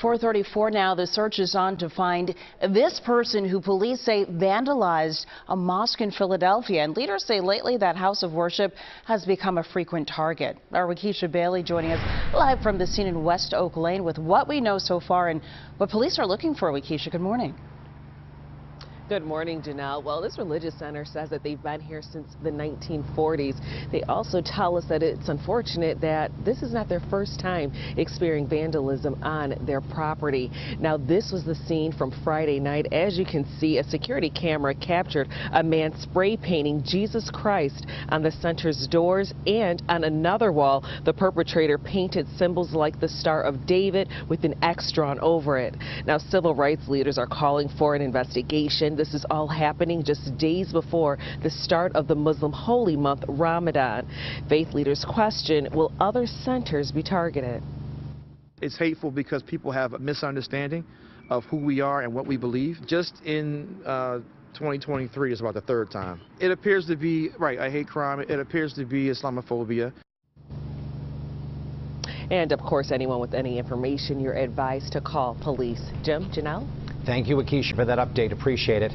434 now, the search is on to find this person who police say vandalized a mosque in Philadelphia. And leaders say lately that house of worship has become a frequent target. Our Wakisha Bailey joining us live from the scene in West Oak Lane with what we know so far and what police are looking for. Wakisha, good morning. Good morning, Janelle. Well, this religious center says that they've been here since the 1940s. They also tell us that it's unfortunate that this is not their first time experiencing vandalism on their property. Now, this was the scene from Friday night. As you can see, a security camera captured a man spray painting Jesus Christ on the center's doors and on another wall, the perpetrator painted symbols like the Star of David with an X drawn over it. Now, civil rights leaders are calling for an investigation. This is all happening just days before the start of the Muslim holy month, Ramadan. Faith leaders question, will other centers be targeted? It's hateful because people have a misunderstanding of who we are and what we believe. Just in uh, 2023 is about the third time. It appears to be, right, I hate crime. It appears to be Islamophobia. And of course, anyone with any information, you're advised to call police. Jim, Janelle? Thank you, Wakisha, for that update. Appreciate it.